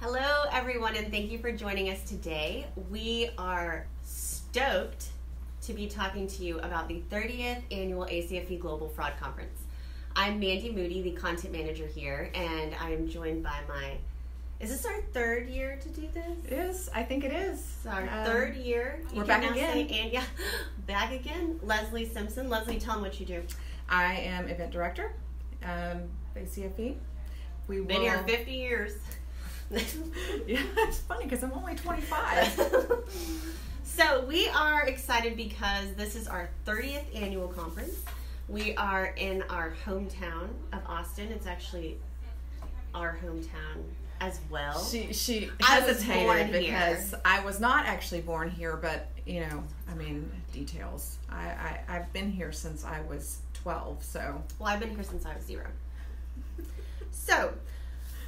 Hello, everyone, and thank you for joining us today. We are stoked to be talking to you about the 30th annual ACFE Global Fraud Conference. I'm Mandy Moody, the content manager here, and I am joined by my. Is this our third year to do this? It is. I think it is. It's our Um, third year. we're can back now again. Say, and yeah, back again. Leslie Simpson. Leslie, tell them what you do. I am event director, um, ACFE. We've Been will, here 50 years. Yeah, it's funny because I'm only 25. so we are excited because this is our 30th annual conference. We are in our hometown of Austin. It's actually our hometown as well. she she I was born hesitated here. because I was not actually born here, but you know, I mean, details. I, I I've been here since I was 12, so Well, I've been here since I was zero. So,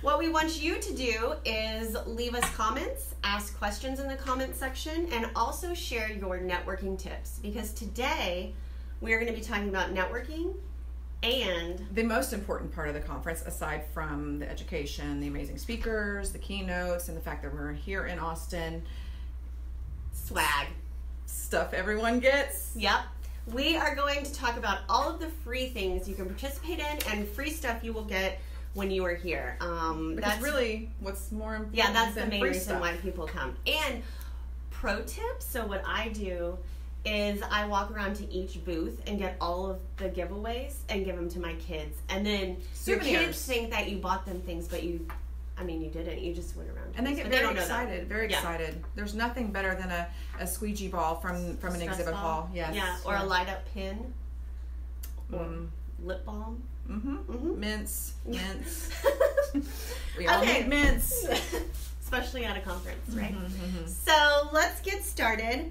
what we want you to do is leave us comments, ask questions in the comment section, and also share your networking tips. Because today we are going to be talking about networking and the most important part of the conference, aside from the education, the amazing speakers, the keynotes, and the fact that we're here in Austin, swag. stuff everyone gets. Yep. We are going to talk about all of the free things you can participate in and free stuff you will get when you are here. Um, Because that's really, what's more important Yeah, that's the main reason stuff? why people come. And pro tip, so what I do is I walk around to each booth and get all of the giveaways and give them to my kids. And then your kids think that you bought them things, but you, I mean, you didn't. You just went around. And they get but very that. excited, very Yeah. excited. There's nothing better than a, a squeegee ball from from an Stress exhibit ball. hall. Yes. Yeah, or a light up pin, or Mm. lip balm. Mm-hmm. Mhm. Mints, mints. we all Okay. need mints. Especially at a conference, right? Mhm, mhm. So let's get started.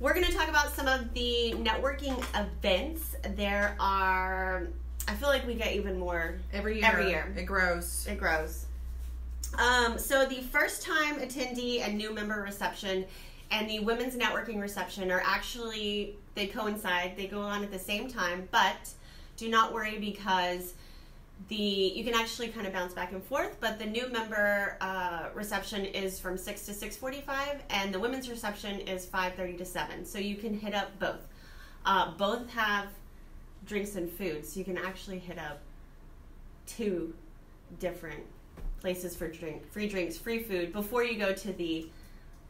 We're going to talk about some of the networking events. There are, I feel like we get even more, Every year, Every year. it grows. it grows. Um, so the first time attendee and new member reception and the women's networking reception are actually, they coincide, they go on at the same time, but do not worry because the you can actually kind of bounce back and forth but the new member uh, reception is from 6 to 6.45 and the women's reception is 5.30 to 7 so you can hit up both uh, both have drinks and food so you can actually hit up two different places for drink free drinks free food before you go to the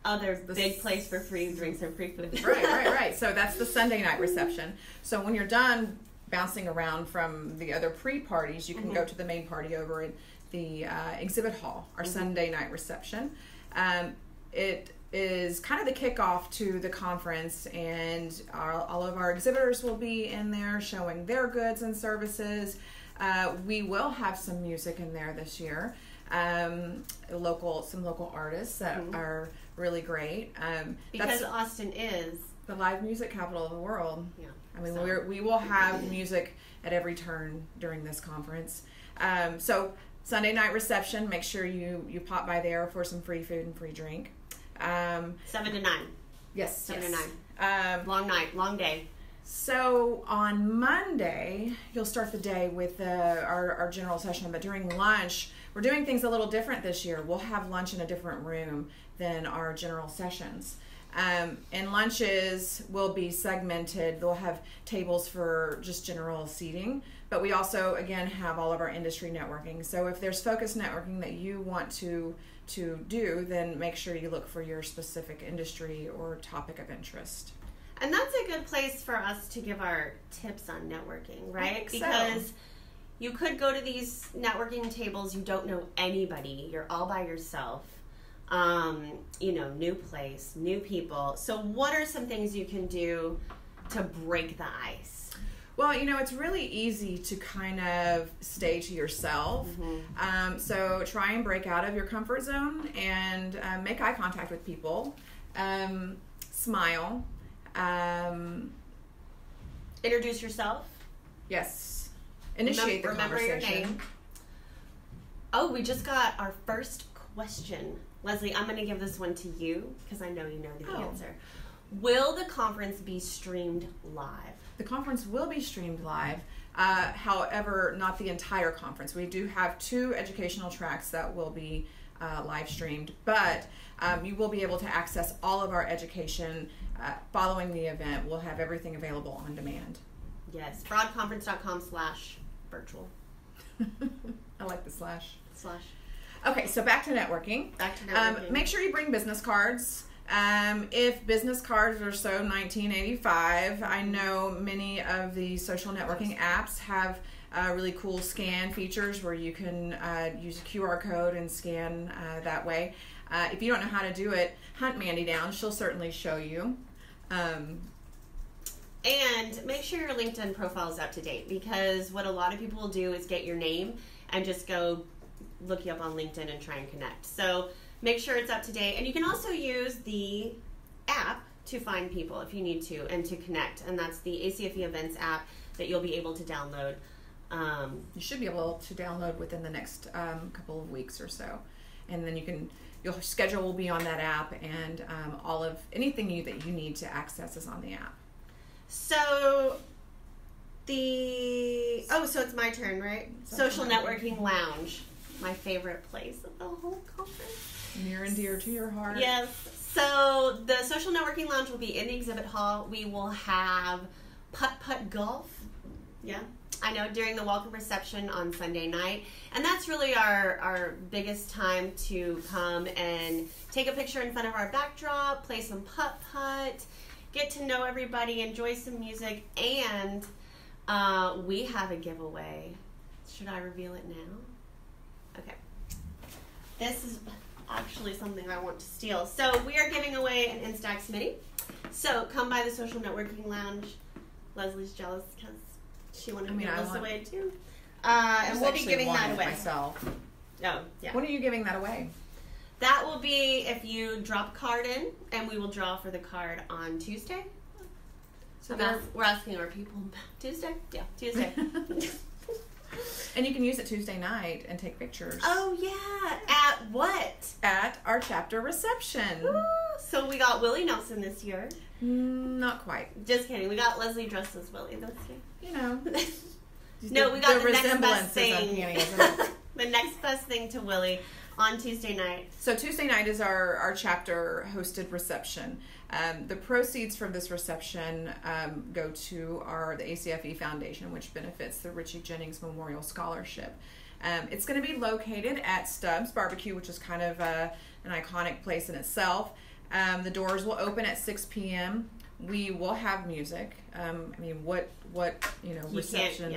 other The big place for free drinks and free food right, right, right. So that's the Sunday night reception. So when you're done bouncing around from the other pre-parties, you can Mm-hmm. go to the main party over at the uh, exhibit hall, our Sunday night reception. Um, it is kind of the kickoff to the conference, and our, all of our exhibitors will be in there showing their goods and services. Uh, we will have some music in there this year. Um, local, some local artists that Mhm. are really great. Um, because austin is the live music capital of the world. yeah I mean, So- we're, we will have music at every turn during this conference. Um, so Sunday night reception, make sure you you pop by there for some free food and free drink. Um, 7 to 9 yes, Seven yes. to Um, long night long day so on Monday, you'll start the day with uh, our, our general session, but during lunch, we're doing things a little different this year. We'll have lunch in a different room than our general sessions. Um, and lunches will be segmented. They'll have tables for just general seating, but we also again have all of our industry networking. So if there's focused networking that you want to to do, then make sure you look for your specific industry or topic of interest. And that's a good place for us to give our tips on networking, right? so. Because you could go to these networking tables, you don't know anybody, you're all by yourself. Um, you know, new place, new people. So, what are some things you can do to break the ice? Well, you know, it's really easy to kind of stay to yourself. Um, so try and break out of your comfort zone and um, make eye contact with people. Um, smile. Um, Introduce yourself. yes. Initiate the remember your conversation. name. Oh, we just got our first question. Leslie, I'm going to give this one to you because I know you know the Oh. answer. Will the conference be streamed live? The conference will be streamed live. Uh, however, not the entire conference. We do have two educational tracks that will be uh, live streamed, but um, you will be able to access all of our education uh, following the event. We'll have everything available on demand. Yes, fraudconference.com slash virtual I like the slash. slash. Okay, so back to networking. Back to Um, networking. make sure you bring business cards. Um, if business cards are so 1985, I know many of the social networking apps have uh, really cool scan features where you can uh, use a QR code and scan uh, that way. Uh, if you don't know how to do it, hunt Mandy down. She'll certainly show you. Um, And make sure your LinkedIn profile is up to date because what a lot of people will do is get your name and just go look you up on LinkedIn and try and connect. So make sure it's up to date. And you can also use the app to find people if you need to and to connect. And that's the ACFE Events app that you'll be able to download. Um, you should be able to download within the next um, couple of weeks or so and then you can your schedule will be on that app and um, all of anything you that you need to access is on the app so the oh, so it's my turn, right? Social networking lounge, my favorite place of the whole conference. near and dear to your heart Yes. So the social networking lounge will be in the exhibit hall. We will have putt putt golf. Yeah. I know during the welcome reception on Sunday night. And that's really our, our biggest time to come and take a picture in front of our backdrop, play some putt putt, get to know everybody, enjoy some music, and uh, we have a giveaway. Should I reveal it now? Okay. This is actually something I want to steal. So we are giving away an Instax Mini. So come by the social networking lounge. Leslie's jealous because she wanted I mean, to give I this want- away too. Uh, and we'll be giving that away. myself Oh, yeah. when are you giving that away That will be if you drop card in, and we will draw for the card on Tuesday. so ask- we're asking our people Tuesday. Yeah, Tuesday. and you can use it tuesday night and take pictures oh yeah, at what? at our chapter reception Woo! So we got Willie Nelson this year. Mm, not quite Just kidding. We got Leslie dressed as Willie this you know year. no, we got the, next best thing. uncanny, the next best thing to Willie on Tuesday night. So Tuesday night is our, our chapter hosted reception. Um, the proceeds from this reception um, go to our the ACFE Foundation, which benefits the Ritchie-Jennings Memorial Scholarship. Um, it's going to be located at Stubbs Barbecue, which is kind of uh, an iconic place in itself. Um, the doors will open at 6 p.m. We will have music. Um, I mean, what what you know You reception?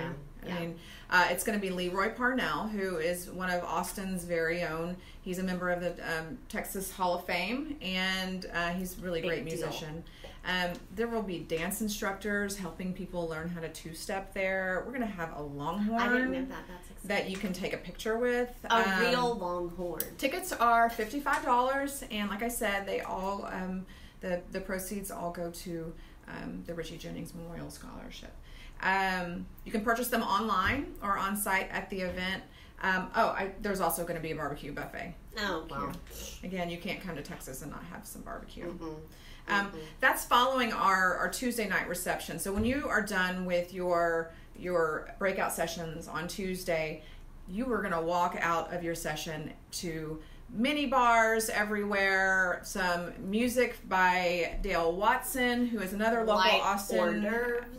I yeah. mean, uh, it's going to be Lee Roy Parnell, who is one of Austin's very own. He's a member of the um, Texas Hall of Fame, and uh, he's a really Big great deal. musician. Um, there will be dance instructors helping people learn how to two-step there. We're going to have a longhorn I didn't know that. That you can take a picture with. a Um, real longhorn. Tickets are fifty-five dollars, and like I said, they all um, the the proceeds all go to um, the Ritchie-Jennings Memorial Scholarship. Um, you can purchase them online or on site at the event. Um, oh, I, there's also going to be a barbecue buffet. Oh wow. Again, you can't come to Texas and not have some barbecue. Mhm. Um, that's following our, our Tuesday night reception. So when you are done with your your breakout sessions on Tuesday, you are going to walk out of your session to mini bars everywhere, some music by Dale Watson, who is another local Light Austin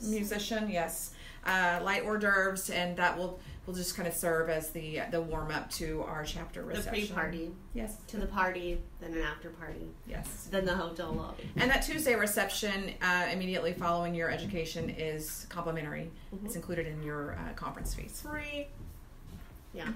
musician. Yes, uh, light hors d'oeuvres, and that will will just kind of serve as the the warm up to our chapter reception. The reception. pre-party Yes, to the party, then an after party, yes. then the hotel lobby. And that Tuesday reception, uh, immediately following your education, is complimentary. Mhm. It's included in your uh, conference fees. Free. Yeah.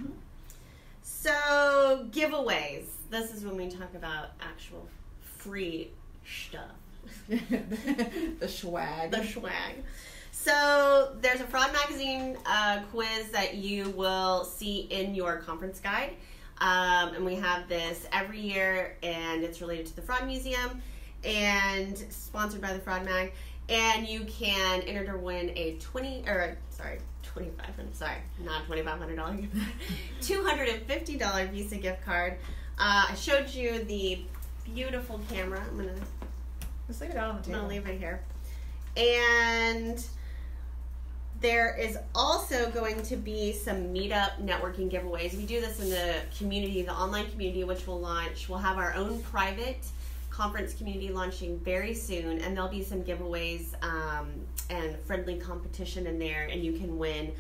So giveaways. This is when we talk about actual free stuff. the swag. the swag. So there's a fraud magazine uh, quiz that you will see in your conference guide, um, and we have this every year, and it's related to the Fraud Museum, and sponsored by the Fraud Mag. And you can enter to win a twenty or sorry twenty five hundred sorry not twenty five hundred dollar two hundred and fifty dollar Visa gift card. Uh, I showed you the beautiful camera. I'm gonna Just leave it out on the I'm gonna leave it here. And there is also going to be some meetup networking giveaways. We do this in the community, the online community, which will launch. We'll have our own private conference community launching very soon, and there'll be some giveaways um, and friendly competition in there, and you can win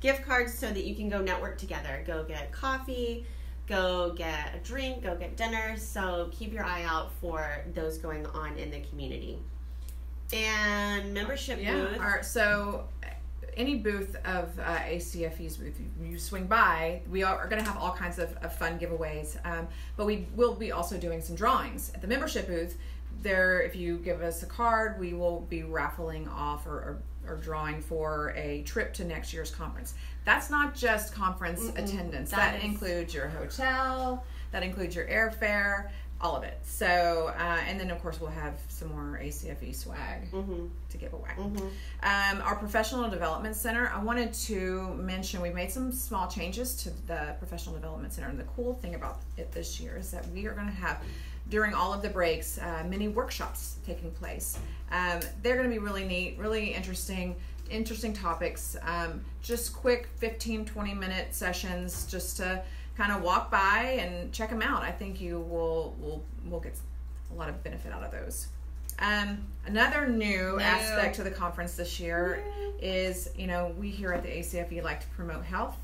gift cards so that you can go network together. Go get coffee, go get a drink, go get dinner. So keep your eye out for those going on in the community. And membership Yeah. booth. Our, so any booth of uh, ACFE's booth you, swing by, we are, going to have all kinds of, of fun giveaways. Um, but we will be also doing some drawings at the membership booth. There, if you give us a card, we will be raffling off or, or, or drawing for a trip to next year's conference. That's not just conference attendance. That That, includes your hotel. That includes your airfare. All of it. So, uh, and then of course we'll have some more ACFE swag Mhm. to give away. Mhm. Um, our professional development center. I wanted to mention we made some small changes to the professional development center, and the cool thing about it this year is that we are going to have during all of the breaks uh, many workshops taking place. Um, they're going to be really neat, really interesting. Interesting topics, um, just quick 15 20 minute sessions just to kind of walk by and check them out. I think you will will will get a lot of benefit out of those. Um, another new New. aspect to the conference this year is, you know, we here at the ACFE like to promote health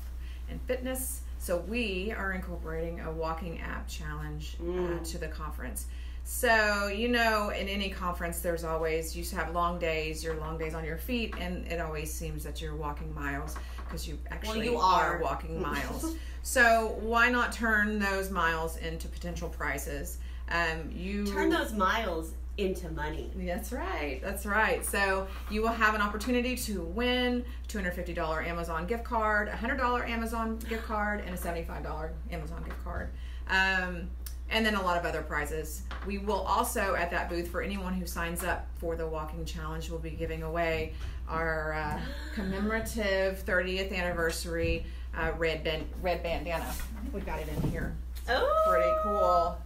and fitness. So we are incorporating a walking app challenge uh, Mm. to the conference. So, you know, in any conference, there's always, you have long days, your long days on your feet, and it always seems that you're walking miles because you actually you are are. walking miles. so, why not turn those miles into potential prizes? Um, you Turn those miles into money. that's right. That's right. So you will have an opportunity to win $250 Amazon gift card, $100 Amazon gift card, and a $75 Amazon gift card. Um, and then a lot of other prizes. We will also, at that booth, for anyone who signs up for the walking challenge, we'll be giving away our uh, commemorative 30th anniversary uh, red, band- red bandana. I think we got it in here Oh, pretty cool.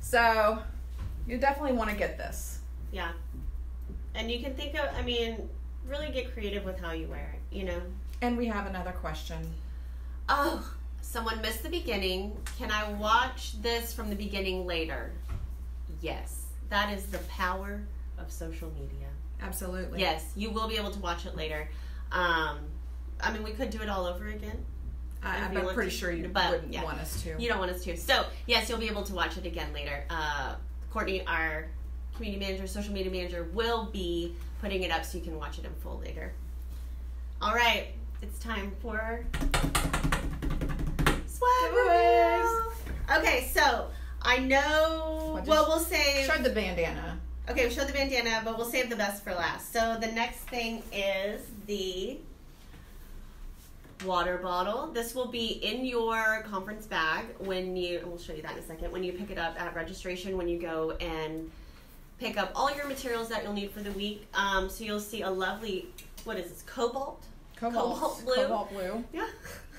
So, you definitely want to get this. Yeah. And you can think of, I mean, really get creative with how you wear it, you know? And we have another question. Oh, someone missed the beginning. Can I watch this from the beginning later? Yes. That is the power of social media. Absolutely. Yes, you will be able to watch it later. Um, I mean, we could do it all over again. I, I'm pretty to- sure you but, wouldn't yeah. want us to. You don't want us to. So, yes, you'll be able to watch it again later. Uh, Courtney, our community manager, social media manager, will be putting it up so you can watch it in full later. All right, it's time for Okay, so I know. What Well, just- we'll save. Showed the bandana. Okay, we showed the bandana, but we'll save the best for last. So the next thing is the water bottle. This will be in your conference bag when you. We'll show you that in a second. When you pick it up at registration, when you go and pick up all your materials that you'll need for the week. Um, so you'll see a lovely. What is this? Cobalt. Cobalt, Cobalt blue. Cobalt blue. Yeah.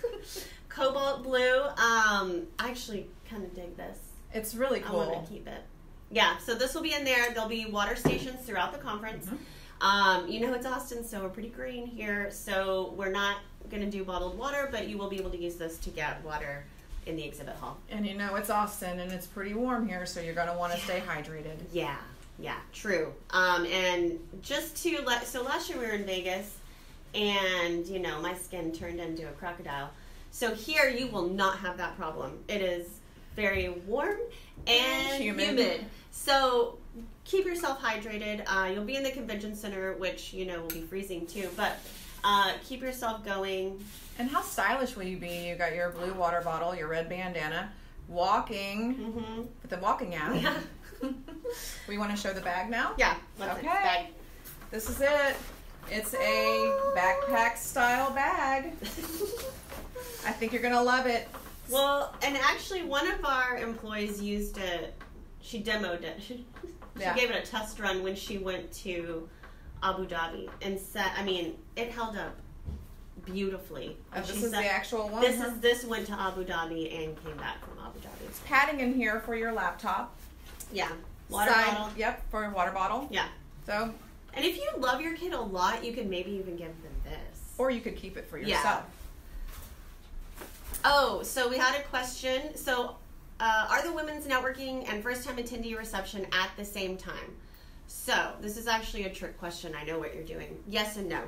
Cobalt blue. Um, I actually kind of dig this. It's really cool. I want to keep it. Yeah, so this will be in there. There'll be water stations throughout the conference. Mhm. Um, you know, it's Austin, so we're pretty green here. So we're not going to do bottled water, but you will be able to use this to get water in the exhibit hall. And you know it's Austin and it's pretty warm here, so you're going to want to stay hydrated. Yeah, yeah, true. Um, and just to let, so last year we were in Vegas, and you know, my skin turned into a crocodile. So here you will not have that problem. It is very warm and Humid. humid. So keep yourself hydrated. Uh, you'll be in the convention center, which you know will be freezing too, but uh, keep yourself going. And how stylish will you be? You got your blue water bottle, your red bandana, walking hmm with the walking app. Yeah. we want to show the bag now? Yeah. Okay. This is it. It's a backpack style bag. I think you're going to love it. Well, and actually, one of our employees used it. She demoed it. She, Yeah. she gave it a test run when she went to Abu Dhabi and said, I mean, it held up beautifully. And this is said- the actual one. This is this went to Abu Dhabi and came back from Abu Dhabi. It's padding in here for your laptop. Yeah, water Side- bottle. Yep, for a water bottle. Yeah, So And if you love your kid a lot, you can maybe even give them this. Or you could keep it for Yeah. Oh, so we had a question. So, uh, are the women's networking and first time attendee reception at the same time? So, this is actually a trick question. I know what you're doing. Yes and no.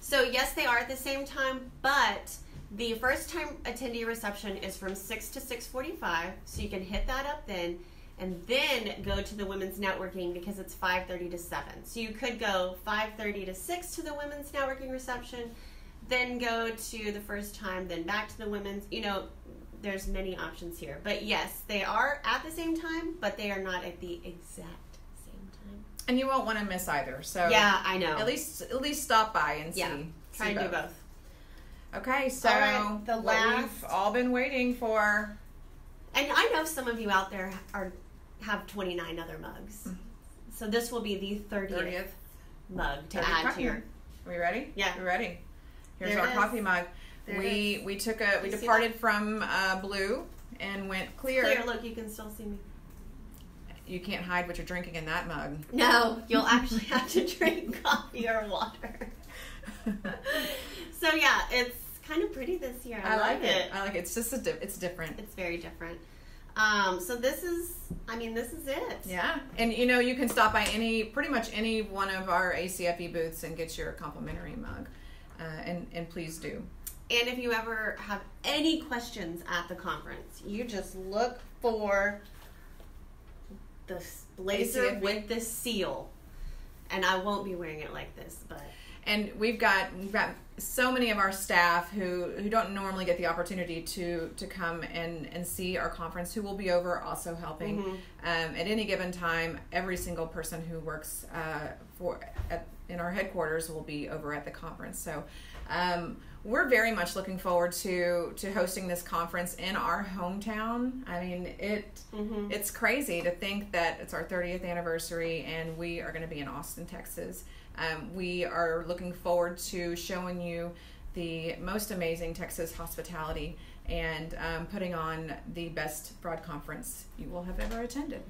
So, yes, they are at the same time, but the first time attendee reception is from 6 to 6:45, so you can hit that up then and then go to the women's networking because it's 5:30 to 7. So, you could go 5:30 to 6 to the women's networking reception then go to the first time, then back to the women's. You know, there's many options here. But yes, they are at the same time, but they are not at the exact same time. And you won't want to miss either. So Yeah, I know. at least at least stop by and yeah, see. try see and do both. Okay, so All right, the last- we've all been waiting for. And I know some of you out there are have 29 other mugs. Mm. So this will be the 30th, 30th. mug to 30th add to your. Are we ready? Yeah. We're ready. Here's There our it coffee mug. There we we took a we departed from uh, blue and went clear. Clear, look, you can still see me. You can't hide what you're drinking in that mug. No, you'll actually have to drink coffee or water. so yeah, it's kind of pretty this year. I, I like love it. I like it. It's just a di- it's different. It's very different. Um, so this is, I mean, this is it. Yeah, and you know you can stop by any pretty much any one of our ACFE booths and get your complimentary mug, uh, and and please do. And if you ever have any questions at the conference, you just look for the blazer with the seal. And I won't be wearing it like this, but And we've got we've got so many of our staff who who don't normally get the opportunity to to come and and see our conference who will be over also helping Mhm. um, at any given time. Every single person who works uh, for at, in our headquarters will be over at the conference. So. Um, we're very much looking forward to to hosting this conference in our hometown. I mean, it Mhm. it's crazy to think that it's our 30th anniversary and we are going to be in Austin, Texas. Um, we are looking forward to showing you the most amazing Texas hospitality and um, putting on the best broad conference you will have ever attended.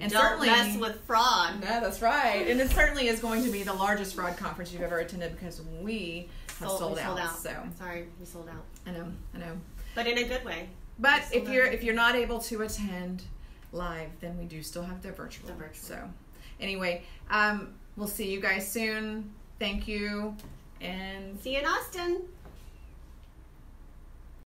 And don't certainly, mess with fraud. no, that's right. And it certainly is going to be the largest fraud conference you've ever attended because we have sold, we out. So sorry, we sold out, I know, I know. but in a good way. But if you're have- if you're not able to attend live, then we do still have the virtual. The virtual. So, anyway, um, we'll see you guys soon. Thank you, and See you in Austin.